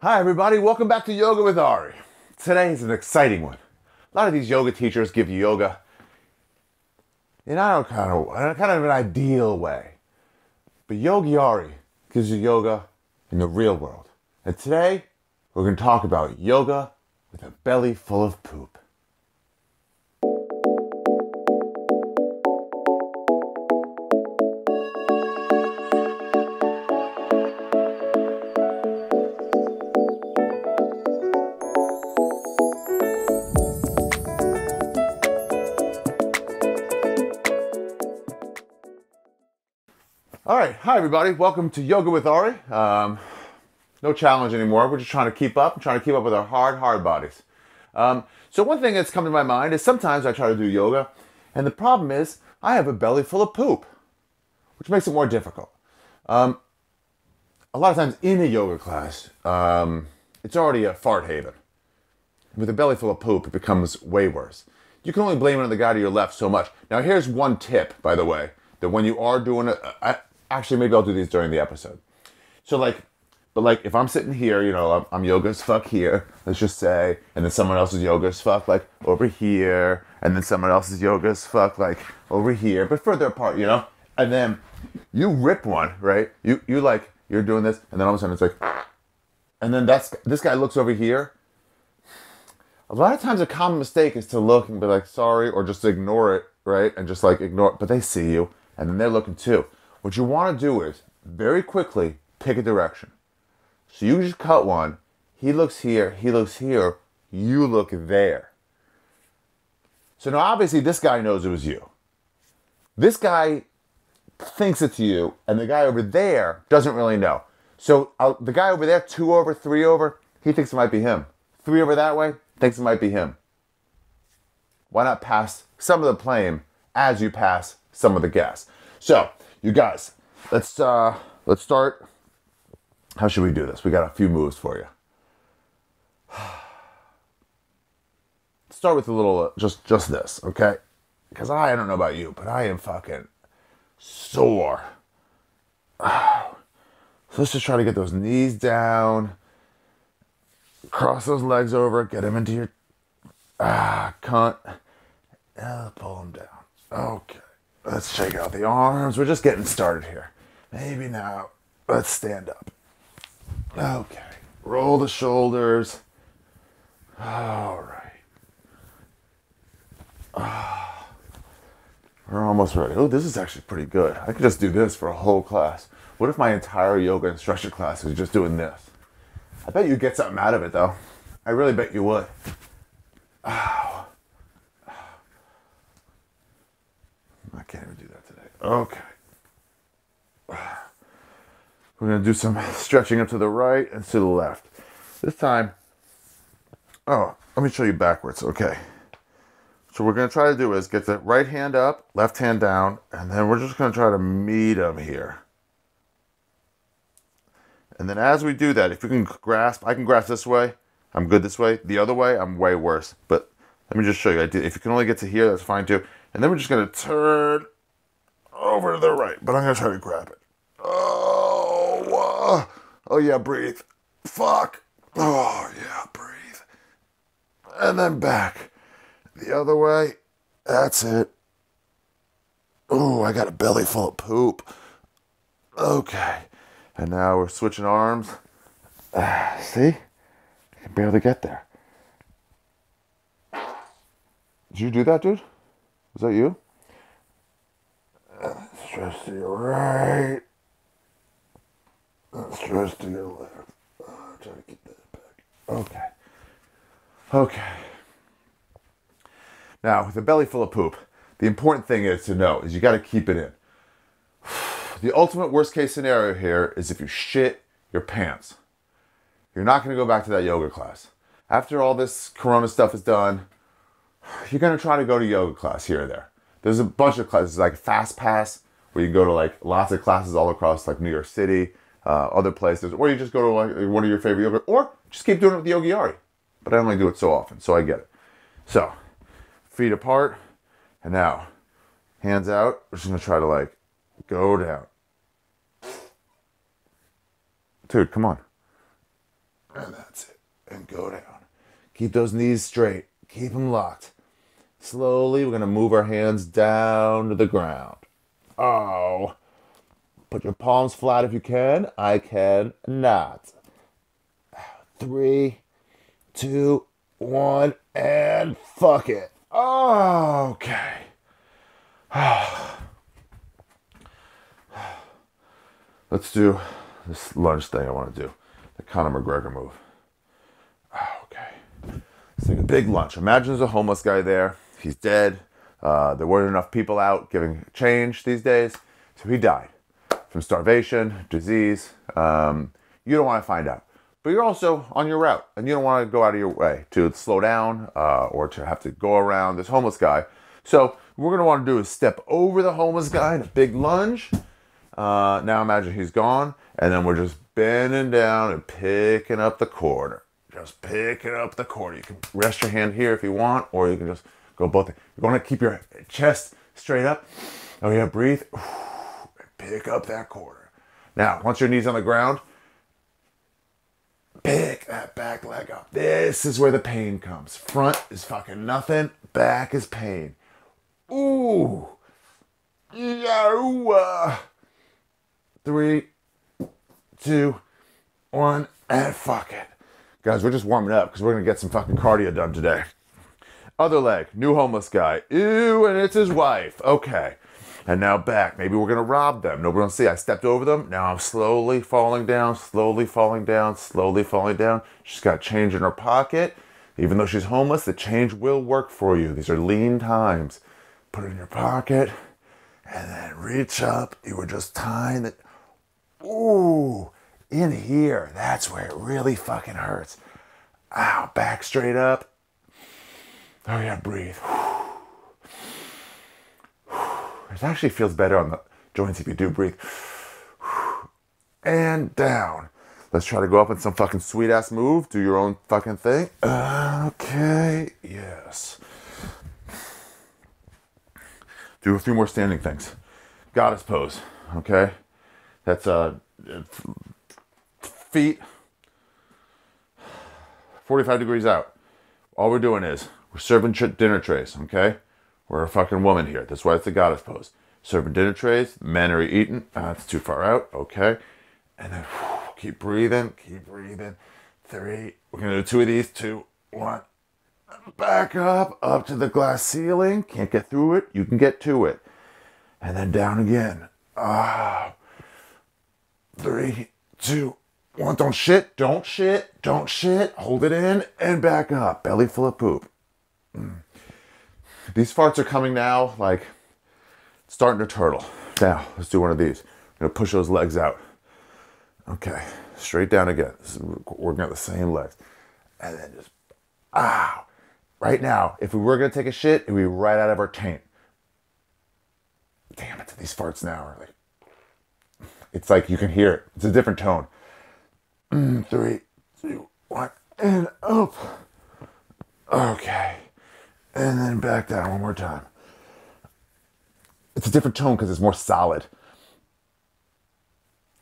Hi, everybody. Welcome back to Yoga with Ari. Today is an exciting one. A lot of these yoga teachers give you yoga in a kind of, kind of an ideal way. But Yogi Ari gives you yoga in the real world. And today, we're going to talk about yoga with a belly full of poop. Hi everybody. Welcome to Yoga with Ari. Um, no challenge anymore. We're just trying to keep up, trying to keep up with our hard, hard bodies. Um, so one thing that's come to my mind is sometimes I try to do yoga, and the problem is I have a belly full of poop, which makes it more difficult. Um, a lot of times in a yoga class, um, it's already a fart haven. With a belly full of poop, it becomes way worse. You can only blame it on the guy to your left so much. Now, here's one tip, by the way, that when you are doing it, actually, maybe I'll do these during the episode. So, like, but like, if I'm sitting here, you know, I'm, I'm yoga as fuck here, let's just say, and then someone else is yoga as fuck, like, over here, and then someone else is yoga as fuck, like, over here, but further apart, you know? And then you rip one, right? You, you like, you're doing this, and then all of a sudden it's like, and then that's, this guy looks over here, a lot of times a common mistake is to look and be like sorry or just ignore it right and just like ignore it but they see you and then they're looking too what you want to do is very quickly pick a direction. So you just cut one he looks here he looks here you look there. So now obviously this guy knows it was you. This guy thinks it's you and the guy over there doesn't really know. So uh, the guy over there two over three over he thinks it might be him. Three over that way thinks it might be him. Why not pass some of the blame as you pass some of the gas? So, you guys, let's uh let's start. How should we do this? We got a few moves for you. Start with a little uh, just just this, okay? Because I, don't know about you, but I am fucking sore. So let's just try to get those knees down cross those legs over, get them into your ah cunt. Yeah, pull them down. Okay, let's shake out the arms. We're just getting started here. Maybe now, let's stand up. Okay, roll the shoulders. All right. Ah, we're almost ready. Oh, this is actually pretty good. I could just do this for a whole class. What if my entire yoga instructor class was just doing this? I bet you'd get something out of it, though. I really bet you would. Oh. Can't even do that today. Okay. We're going to do some stretching up to the right and to the left. This time, oh, let me show you backwards. Okay. So we're going to try to do is get the right hand up, left hand down, and then we're just going to try to meet them here. And then as we do that, if you can grasp, I can grasp this way. I'm good this way. The other way, I'm way worse. But let me just show you. If you can only get to here, that's fine too. And then we're just going to turn over to the right. But I'm going to try to grab it. Oh, oh yeah, breathe. Fuck. Oh yeah, breathe. And then back. The other way. That's it. Oh, I got a belly full of poop. Okay. And now we're switching arms. Uh, see? I can barely get there. Did you do that, dude? Was that you? Uh, stretch to your right. Uh, stretch to your left. Uh, try to that back. Okay. Okay. Now, with a belly full of poop, the important thing is to know is you got to keep it in the ultimate worst case scenario here is if you shit your pants. You're not going to go back to that yoga class. After all this corona stuff is done, you're going to try to go to yoga class here or there. There's a bunch of classes like ClassPass, where you can go to like lots of classes all across like New York City, uh, other places, or you just go to like one of your favorite yoga, or just keep doing it with Yogi Ari. But I only do it so often, so I get it. So, feet apart, and now hands out. We're just gonna try to like go down. Dude, come on. And that's it. And go down. Keep those knees straight. Keep them locked. Slowly, we're going to move our hands down to the ground. Oh. Put your palms flat if you can. I can not. Three, two, one, and fuck it. Okay. Let's do this lunge thing I want to do. The Conor McGregor move. Okay. Take a big lunge. Imagine there's a homeless guy there. He's dead. Uh, there weren't enough people out giving change these days. So he died from starvation, disease. Um, you don't want to find out. But you're also on your route and you don't want to go out of your way to slow down uh, or to have to go around this homeless guy. So, we're going to want to do is step over the homeless guy in a big lunge. Uh, now, imagine he's gone, and then we're just bending down and picking up the corner. Just picking up the corner. You can rest your hand here if you want, or you can just go both. You're to keep your chest straight up. Oh, yeah, breathe. Pick up that corner. Now, once your knee's on the ground, pick that back leg up. This is where the pain comes. Front is fucking nothing, back is pain. Ooh. Yeah. Three, two, one, and fuck it. Guys, we're just warming up because we're going to get some fucking cardio done today. Other leg, new homeless guy. Ew, and it's his wife. Okay. And now back. Maybe we're to rob them. Nobody will see. I stepped over them. Now I'm slowly falling down, slowly falling down, slowly falling down. She's got change in her pocket. Even though she's homeless, the change will work for you. These are lean times. Put it in your pocket and then reach up. You were just tying it. Ooh, in here. That's where it really fucking hurts. Ow, back straight up. Oh, yeah, breathe. It actually feels better on the joints if you do breathe. And down. Let's try to go up in some fucking sweet ass move. Do your own fucking thing. Okay, yes. Do a few more standing things. Goddess pose, okay? That's uh, feet 45 degrees out. All we're doing is we're serving dinner trays, okay? We're a fucking woman here. That's why it's the goddess pose. Serving dinner trays. Men are eating. Uh, too far out. Okay. And then whew, keep breathing. Keep breathing. Three. We're to do two of these. Two. One. Back up. Up to the glass ceiling. Can't get through it. You can get to it. And then down again. Ah. Three. Two. Don't shit. Don't shit. Don't shit. Hold it in. And back up. Belly full of poop. Mm. These farts are coming now, like starting to turtle. Now, let's do one of these. I'm gonna push those legs out. Okay, straight down again. working out the same legs. And then just, ah. Right now, if we were gonna take a shit, it would be right out of our taint. Damn it, these farts now are like, it's like you can hear it. It's a different tone. Mm, three, two, one, and up. Okay and then back down one more time. It's a different tone because it's more solid.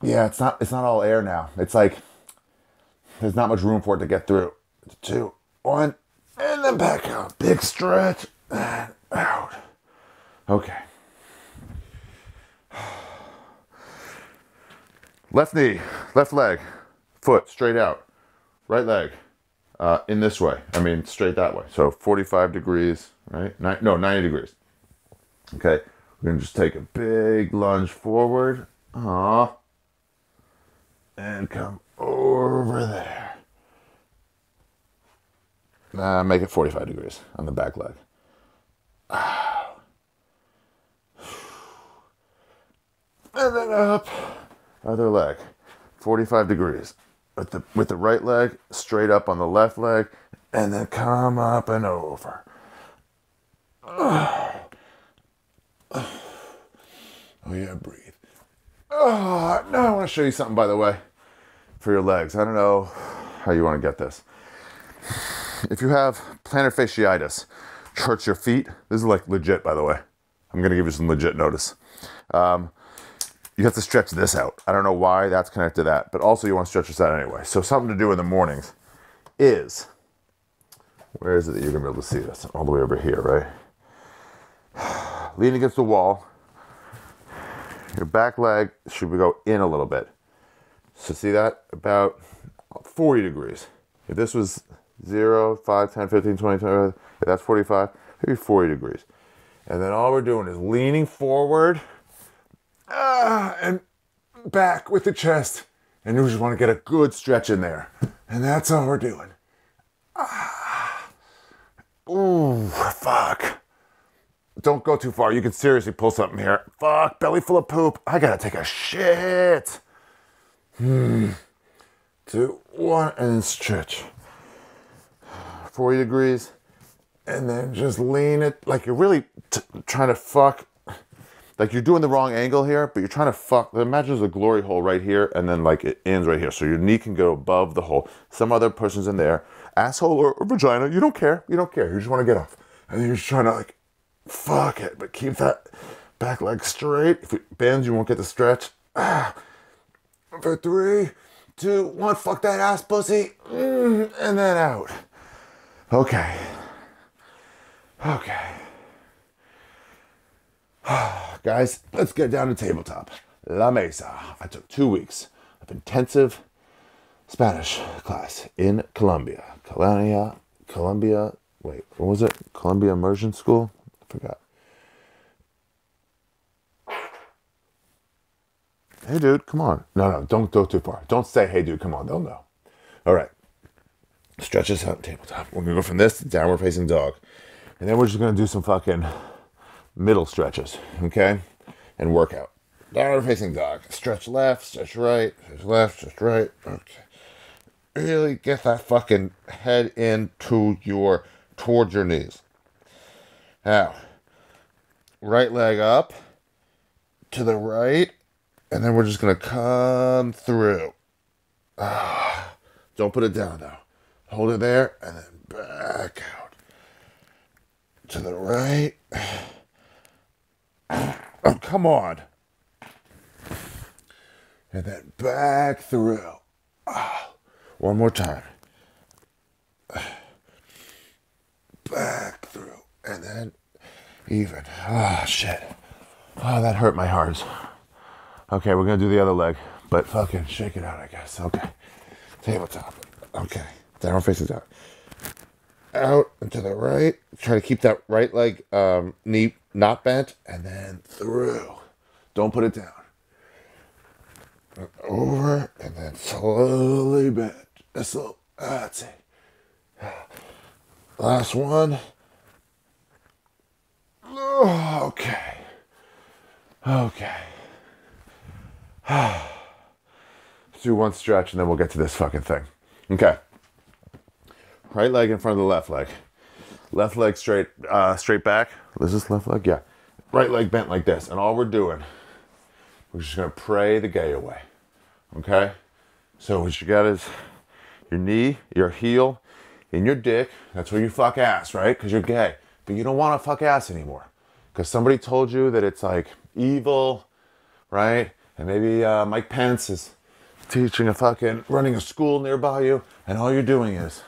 Yeah, it's not it's not all air now. It's like there's not much room for it to get through. Two, one, and then back out. Big stretch and out. Okay. Left knee, left leg, foot straight out, right leg uh, in this way. I mean, straight that way. So 45 degrees, right? Ni- no, 90 degrees. Okay, we're gonna just take a big lunge forward. Aww. And come over there. Nah, make it 45 degrees on the back leg. And then up, other leg, 45 degrees with the with the right leg straight up on the left leg, and then come up and over. Oh, yeah, breathe. Oh, now I want to show you something, by the way, for your legs. I don't know how you want to get this. If you have plantar fasciitis, hurts your feet. This is like legit, by the way. I'm gonna give you some legit notice. Um, you have to stretch this out. I don't know why that's connected to that, but also you want to stretch this out anyway. So something to do in the mornings is where is it that you're gonna be able to see this? All the way over here, right? Lean against the wall. Your back leg should go in a little bit. So see that? About 40 degrees. If this was 0, 5, 10, 15, 20, 20 if that's 45, maybe 40 degrees. And then all we're doing is leaning forward ah, and back with the chest. And you just want to get a good stretch in there. And that's all we're doing. Ah. Ooh, fuck. Don't go too far. You can seriously pull something here. Fuck, belly full of poop. I gotta take a shit. Hmm. Two, one, and stretch. 40 degrees. And then just lean it like you're really trying to fuck like you're doing the wrong angle here, but you're trying to fuck. Imagine there's a glory hole right here, and then like it ends right here, so your knee can go above the hole. Some other person's in there, asshole or, or vagina. You don't care. You don't care. You just want to get off, and you're just trying to like fuck it, but keep that back leg straight. If it bends, you won't get the stretch. Ah. For three, two, one. Fuck that ass, pussy, mm, and then out. Okay. Okay. Guys, let's get down to tabletop. La Mesa. I took two weeks of intensive Spanish class in Colombia. Colombia, Colombia, wait, what was it? Colombia Immersion School? I forgot. Hey, dude, come on. No, no, don't go too far. Don't say, hey, dude, come on. They'll know. All right. Stretch this out tabletop. We're going to go from this to downward facing dog. And then we're just going to do some fucking middle stretches, okay? And workout. Downward facing dog. Stretch left, stretch right, stretch left, stretch right. Okay. Really get that fucking head into your, towards your knees. Now, right leg up to the right, and then we're just gonna come through. Ah, don't put it down though. Hold it there, and then back out to the right. Oh, come on. And then back through. Ah, oh, one more time. Back through. And then even. Oh, shit. Oh, that hurt my heart. Okay, we're going to do the other leg. But fucking shake it out, I guess. Okay. Tabletop. Okay. Down facing down. Out and to the right. Try to keep that right leg um, knee not bent, and then through. Don't put it down. Over, and then slowly bend. That's, little, that's it. Last one. Okay. Okay. Let's do one stretch and then we'll get to this fucking thing. Okay. Right leg in front of the left leg. Left leg straight, uh, straight back. Is this left leg? Yeah. Right leg bent like this. And all we're doing, we're just gonna pray the gay away. Okay? So what you got is your knee, your heel, and your dick. That's where you fuck ass, right? Because you're gay. But you don't want to fuck ass anymore. Because somebody told you that it's like evil, right? And maybe uh, Mike Pence is teaching a fucking, running a school nearby you, and all you're doing is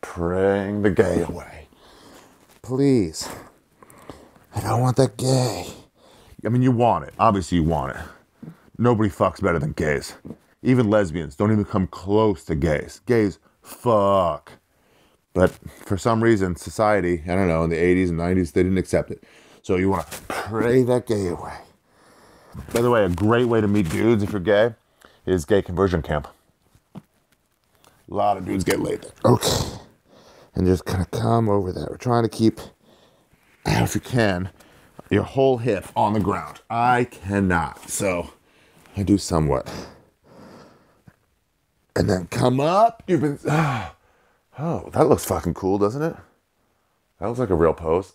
praying the gay away. Please. I don't want that gay. I mean, you want it. Obviously, you want it. Nobody fucks better than gays. Even lesbians don't even come close to gays. Gays fuck. But for some reason, society, I don't know, in the 80s and 90s, they didn't accept it. So you want to pray that gay away. By the way, a great way to meet dudes if you're gay is gay conversion camp. A lot of dudes get laid there. Okay. And just kind of come over that. We're trying to keep, if you can, your whole hip on the ground. I cannot. So I do somewhat. And then come up. You've been. Oh, that looks fucking cool, doesn't it? That looks like a real pose.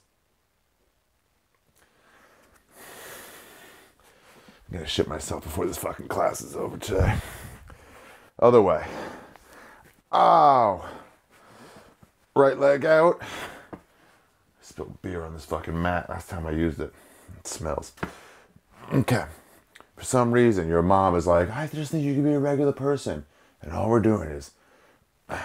I'm gonna shit myself before this fucking class is over today. Other way. Ow. Right leg out. Spilled beer on this fucking mat last time I used it. It smells. Okay. For some reason, your mom is like, I just think you can be a regular person. And all we're doing is,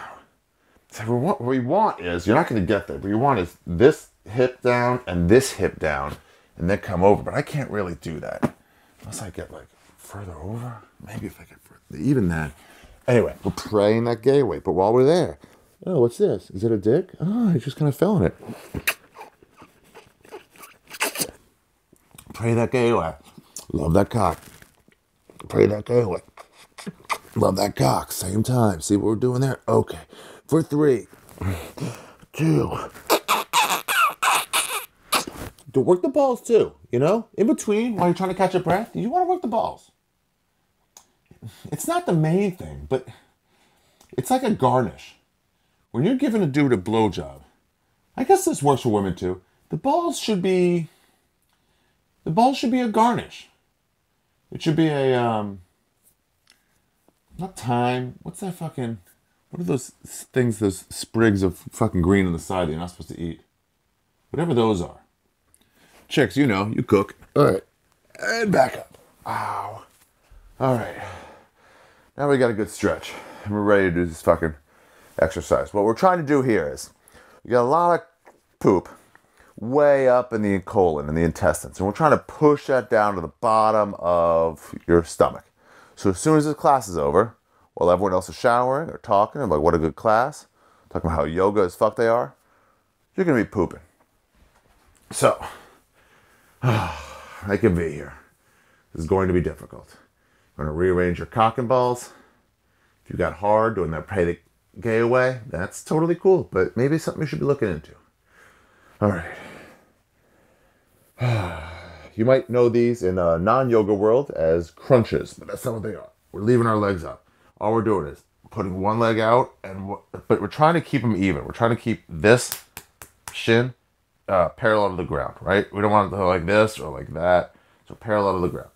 so what we want is, you're not going to get there, What you want is this hip down and this hip down and then come over. But I can't really do that unless I get like further over. Maybe if I get further, even then. Anyway, we're praying that gateway. But while we're there, oh, what's this? Is it a dick? Oh, I just kind of fell in it. Pray that gay away. Love that cock. Pray that gay away. Love that cock. Same time. See what we're doing there? Okay. For three, two. To work the balls too, you know? In between, while you're trying to catch your breath, you want to work the balls. It's not the main thing, but it's like a garnish. When you're giving a dude a blowjob, I guess this works for women too. The balls should be the balls should be a garnish. It should be a um not thyme. What's that fucking what are those things, those sprigs of fucking green on the side that you're not supposed to eat? Whatever those are. Chicks, you know, you cook. All right. And back up. Ow. All right. Now we got a good stretch. And we're ready to do this fucking exercise. What we're trying to do here is you got a lot of poop way up in the colon and the intestines. And we're trying to push that down to the bottom of your stomach. So as soon as this class is over, while everyone else is showering or talking about what a good class, talking about how yoga is fuck they are, you're gonna be pooping. So, I can be here. This is going to be difficult. I'm gonna rearrange your cock and balls. If you got hard doing that the gay away, that's totally cool, but maybe something you should be looking into. All right. You might know these in a non-yoga world as crunches, but that's not what they are. We're leaving our legs up all we're doing is putting one leg out, and but we're trying to keep them even. We're trying to keep this shin uh, parallel to the ground, right? We don't want it to go like this or like that. So parallel to the ground.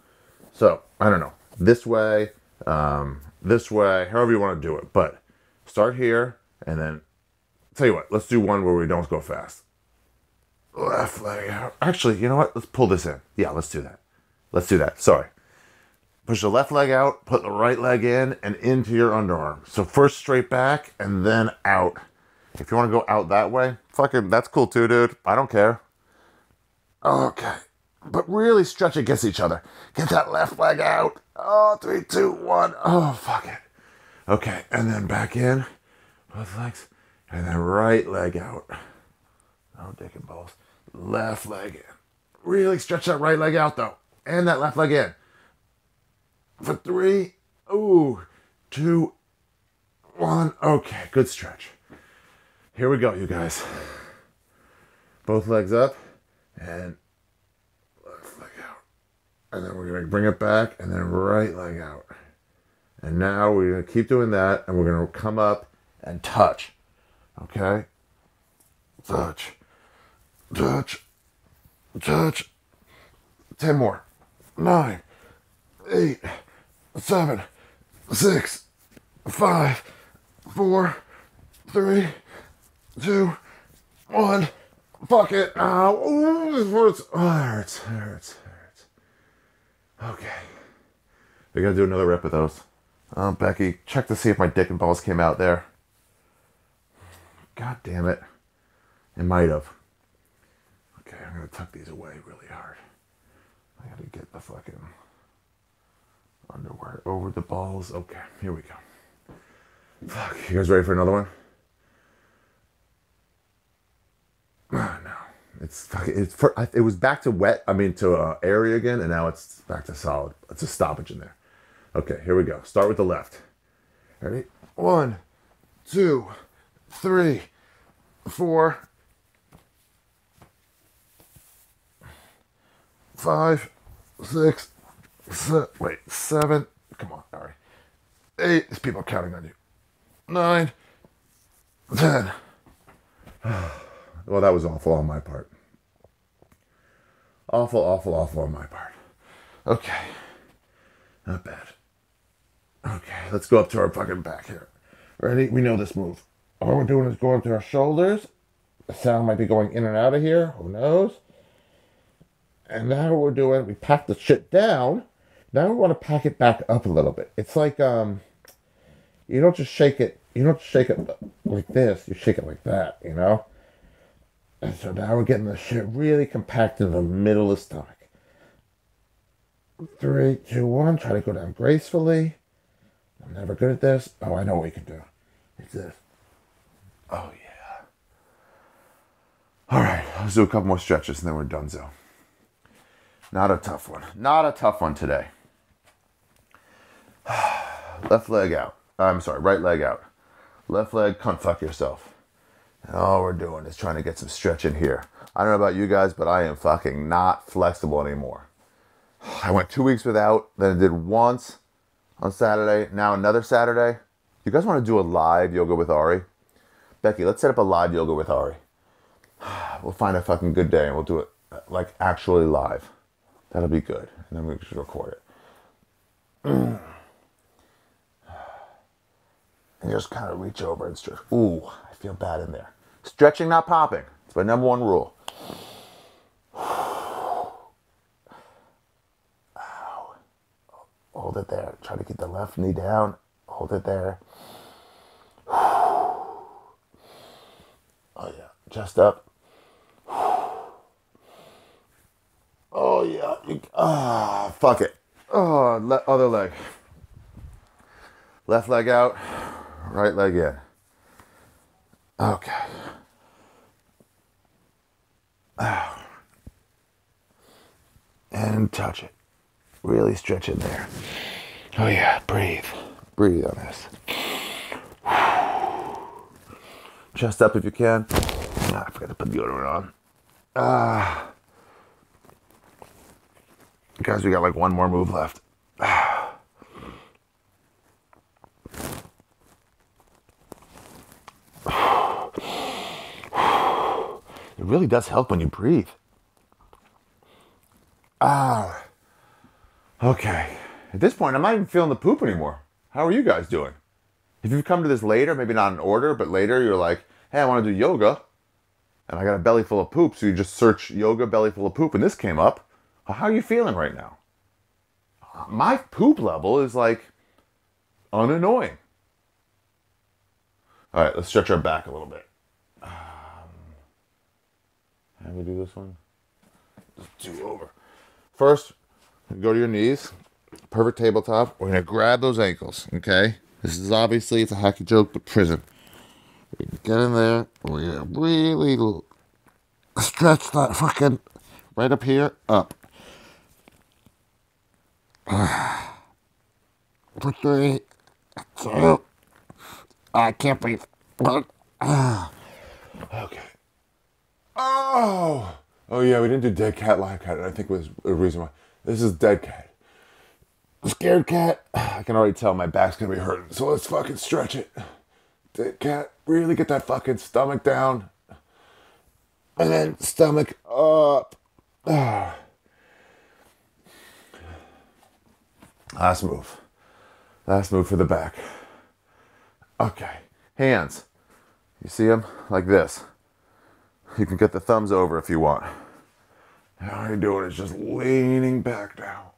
So I don't know this way, um, this way, however you want to do it. But start here, and then tell you what. Let's do one where we don't go fast. Left leg out. Actually, you know what? Let's pull this in. Yeah, let's do that. Let's do that. Sorry push the left leg out, put the right leg in, and into your underarm. So first straight back and then out. If you want to go out that way, fucking, that's cool too, dude. I don't care. Okay. But really stretch against each other. Get that left leg out. Oh, three, two, one. Oh, fuck it. Okay, and then back in. Both legs. And then right leg out. Oh, dick and balls. Left leg in. Really stretch that right leg out, though. And that left leg in for three. Ooh, two, one. Okay, good stretch. Here we go, you guys. Both legs up and left leg out. And then we're to bring it back and then right leg out. And now we're going to keep doing that and we're going to come up and touch. Okay? Touch. Touch. Touch. Ten more. Nine. Eight seven, six, five, four, three, two, one. Fuck it. Ow. Ooh, this hurts. Oh, it hurts. It hurts. It hurts. Okay. We gotta do another rep of those. Um, Becky, check to see if my dick and balls came out there. God damn it. It might have. Okay, I'm gonna tuck these away really hard. I gotta get the fucking underwear over the balls. Okay, here we go. Fuck, you guys ready for another one? Oh, no, it's it's for, it was back to wet. I mean to uh, airy again, and now it's back to solid. It's a stoppage in there. Okay, here we go. Start with the left. Ready? One, two, three, four, five, six, Se- wait, seven. Come on, Ari. Eight. These people are counting on you. Nine. Ten. well, that was awful on my part. Awful, awful, awful on my part. Okay. Not bad. Okay, let's go up to our fucking back here. Ready? We know this move. All we're doing is going to our shoulders. The sound might be going in and out of here. Who knows? And now we're doing, we pack the shit down Now we want to pack it back up a little bit. It's like um, you don't just shake it. You don't shake it like this. You shake it like that. You know. And so now we're getting the shit really compact in the middle of the stomach. Three, two, one. Try to go down gracefully. I'm never good at this. Oh, I know what we can do. It's this. Oh yeah. All right, let's do a couple more stretches and then we're done. So, not a tough one. Not a tough one today. Left leg out. I'm sorry, right leg out. Left leg, cunt fuck yourself. And all we're doing is trying to get some stretch in here. I don't know about you guys, but I am fucking not flexible anymore. I went two weeks without, then I did once on Saturday, now another Saturday. You guys want to do a live yoga with Ari? Becky, let's set up a live yoga with Ari. We'll find a fucking good day and we'll do it like actually live. That'll be good. And then we should record it. and just kind of reach over and stretch. Ooh, I feel bad in there. Stretching, not popping. It's my number one rule. Ow. Hold it there. Try to keep the left knee down. Hold it there. Oh yeah, chest up. Oh yeah, ah, fuck it. Oh, le- other leg. Left leg out. Right leg in. Okay. And touch it. Really stretch in there. Oh, yeah. Breathe. Breathe on this. Chest up if you can. Ah, I forgot to put the deodorant on. Ah. Guys, we got like one more move left. It really does help when you breathe. Ah. Okay. At this point, I'm not even feeling the poop anymore. How are you guys doing? If you've come to this later, maybe not in order, but later you're like, hey, I want to do yoga. And I got a belly full of poop. So you just search yoga belly full of poop and this came up. How are you feeling right now? My poop level is like unannoying. All right, let's stretch our back a little bit. Um, how do we do this one? Just two over. First, go to your knees. Perfect tabletop. We're gonna grab those ankles. Okay. This is obviously it's a hacky joke, but prison. We get in there. We're gonna really stretch that fucking right up here up. For three, two. I can't breathe. Okay. Oh, oh yeah, we didn't do dead cat, live cat. I think was a reason why. This is dead cat. Scared cat. I can already tell my back's gonna be hurting. So let's fucking stretch it. Dead cat. Really get that fucking stomach down, and then stomach up. Ah. Last move. Last move for the back. Okay. Hands. You see them like this. You can get the thumbs over if you want. All you're doing is just leaning back down.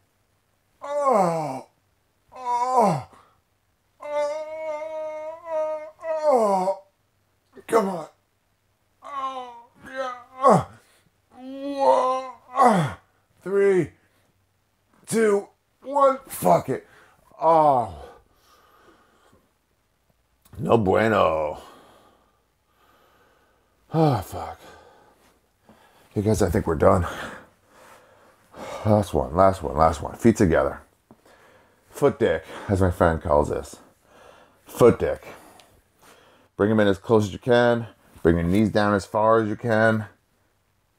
Oh, oh, oh, oh, come on. Oh, yeah. Whoa. Three, two, one. Fuck it. Oh. No bueno. Oh, fuck. You guys, I think we're done. Last one, last one, last one. Feet together. Foot dick, as my friend calls this. Foot dick. Bring them in as close as you can. Bring your knees down as far as you can.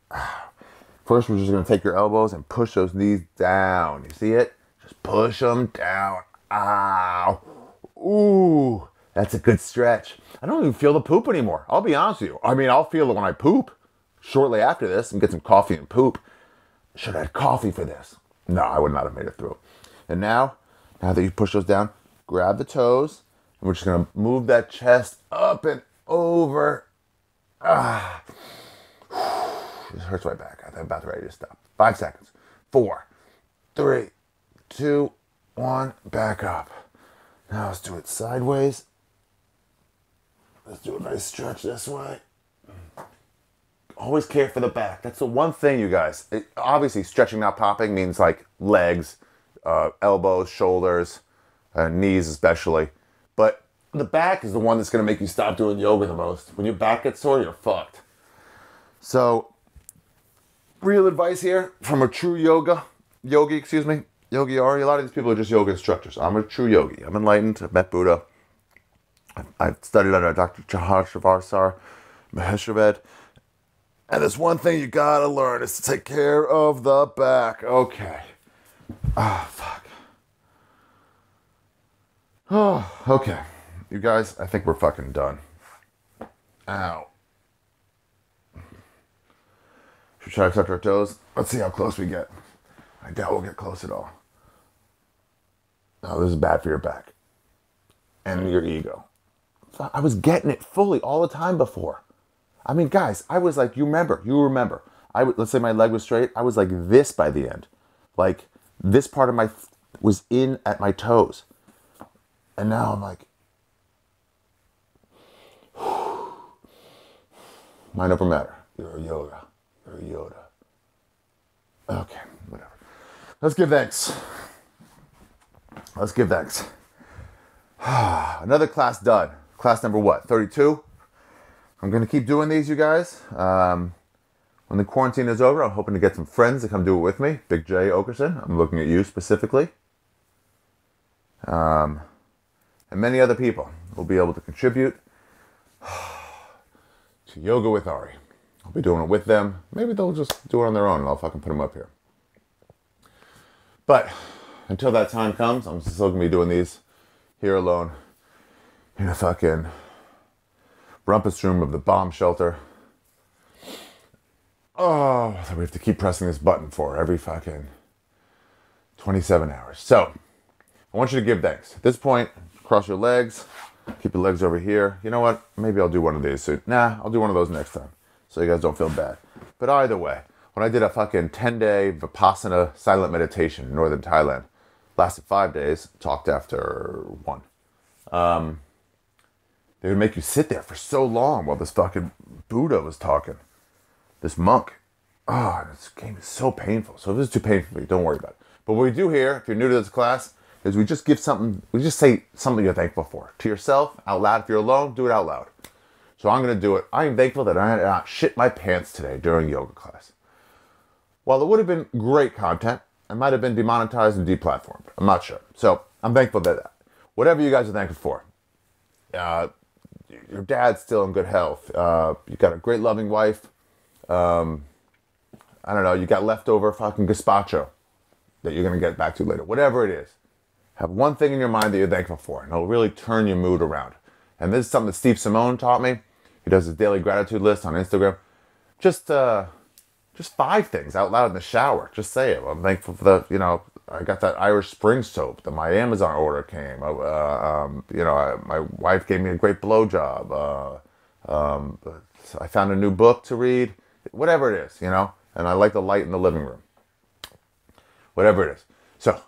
First, we're just going to take your elbows and push those knees down. You see it? Just push them down. Ow. Ooh. That's a good stretch. I don't even feel the poop anymore. I'll be honest with you. I mean, I'll feel it when I poop shortly after this and get some coffee and poop. Should I have coffee for this? No, I would not have made it through. And now, now that you push those down, grab the toes, and we're just gonna move that chest up and over. Ah. This hurts my back. I'm about ready to stop. Five seconds. Four, three, two, one, back up. Now let's do it sideways. Let's do a nice stretch this way. Always care for the back. That's the one thing, you guys. It, obviously, stretching, not popping means like legs, uh, elbows, shoulders, uh, knees, especially. But the back is the one that's going to make you stop doing yoga the most. When your back gets sore, you're fucked. So, real advice here from a true yoga, yogi, excuse me, yogi Ari. A lot of these people are just yoga instructors. I'm a true yogi. I'm enlightened. I've met Buddha. I've studied under Dr. Chahar Maheshwar And there's one thing you gotta learn is to take care of the back. Okay. Ah, oh, fuck. Oh, okay. You guys, I think we're fucking done. Ow. Should try to touch our toes? Let's see how close we get. I doubt we'll get close at all. No, this is bad for your back and your ego. I was getting it fully all the time before. I mean, guys, I was like, you remember, you remember. I would, let's say my leg was straight. I was like this by the end, like this part of my was in at my toes, and now I'm like, mind over matter. You're a yoga. You're a Yoda. Okay, whatever. Let's give thanks. Let's give thanks. Another class done class number what 32 i'm going to keep doing these you guys. Um, when the quarantine is over i'm hoping to get some friends to come do it with me. Big Jay Oakerson i'm looking at you specifically. Um, and many other people will be able to contribute to yoga with ari. I'll be doing it with them. Maybe they'll just do it on their own and i'll fucking put them up here. But until that time comes i'm still going to be doing these here alone in a fucking rumpus room of the bomb shelter. Oh, we have to keep pressing this button for every fucking 27 hours. So, I want you to give thanks. At this point, cross your legs, keep your legs over here. You know what? Maybe I'll do one of these soon. Nah, I'll do one of those next time so you guys don't feel bad. But either way, when I did a fucking 10 day Vipassana silent meditation in northern Thailand, lasted five days, talked after one. Um, they would make you sit there for so long while this fucking Buddha was talking. This monk. Oh, this game is so painful. So if this is too painful for you, don't worry about it. But what we do here, if you're new to this class, is we just give something, we just say something you're thankful for. To yourself, out loud. If you're alone, do it out loud. So I'm going to do it. I am thankful that I did not shit my pants today during yoga class. While it would have been great content, I might have been demonetized and deplatformed. I'm not sure. So I'm thankful that whatever you guys are thankful for, uh, your dad's still in good health. Uh, you got a great loving wife. Um, I don't know. You got leftover fucking gazpacho that you're gonna get back to later. Whatever it is, have one thing in your mind that you're thankful for, and it'll really turn your mood around. And this is something that Steve Simeone taught me. He does his daily gratitude list on Instagram. Just, uh, just five things out loud in the shower. Just say it. I'm thankful for the, you know, I got that Irish Spring soap that my Amazon order came. Uh, um, you know, I, my wife gave me a great blowjob. Uh, um, I found a new book to read. Whatever it is, you know, and I like the light in the living room. Whatever it is. So,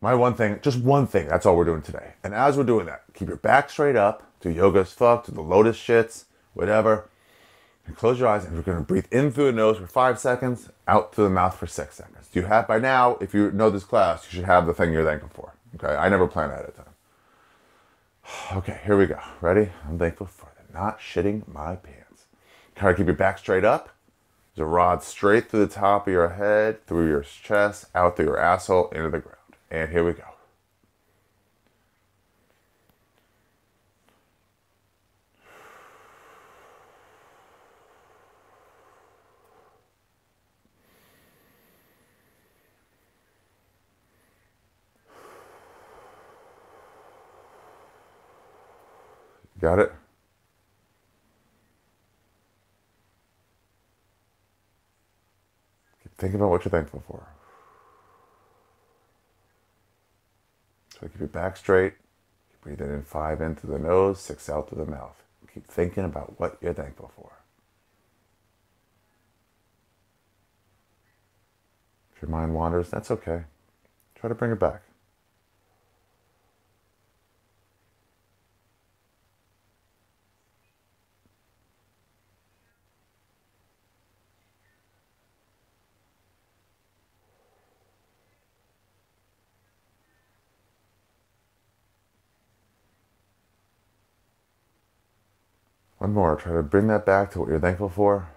my one thing, just one thing. That's all we're doing today. And as we're doing that, keep your back straight up. Do yoga as fuck. Do the lotus shits. Whatever. Close your eyes, and we're going to breathe in through the nose for five seconds, out through the mouth for six seconds you have by now, if you know this class, you should have the thing you're thankful for. Okay, I never plan ahead of time. Okay, here we go. Ready? I'm thankful for the not shitting my pants. Try to keep your back straight up. There's a rod straight through the top of your head, through your chest, out through your asshole, into the ground. And here we go. Got it? Think about what you're thankful for. So keep your back straight. Keep breathing in five in through the nose, six out through the mouth. Keep thinking about what you're thankful for. If your mind wanders, that's okay. Try to bring it back. One more. Try to bring that back to what you're thankful for.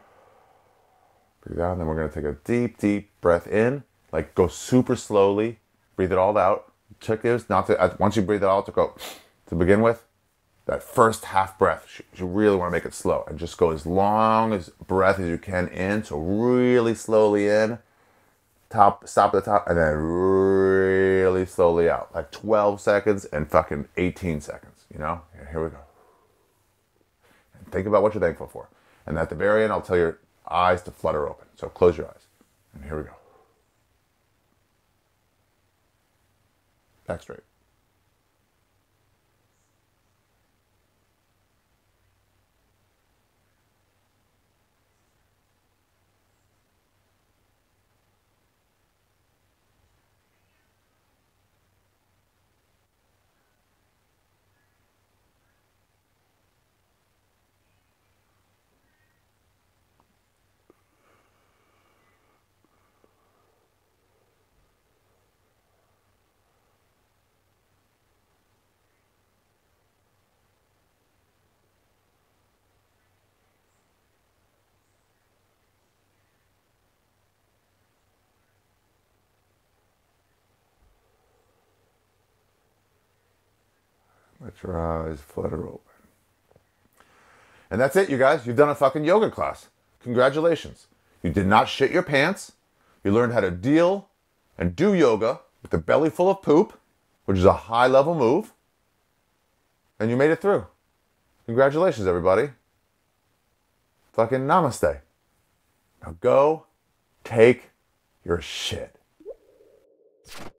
Breathe out, and then we're going to take a deep, deep breath in. Like go super slowly. Breathe it all out. Check this. Not to once you breathe it all, to go to begin with. That first half breath, you really want to make it slow and just go as long as breath as you can in. So really slowly in, top, stop at the top, and then really slowly out, like 12 seconds and fucking 18 seconds. You know, here we go. Think about what you're thankful for. And at the very end, I'll tell your eyes to flutter open. So close your eyes. And here we go. Back straight. Let your eyes flutter open. And that's it, you guys. You've done a fucking yoga class. Congratulations. You did not shit your pants. You learned how to deal and do yoga with a belly full of poop, which is a high level move. And you made it through. Congratulations, everybody. Fucking namaste. Now go take your shit.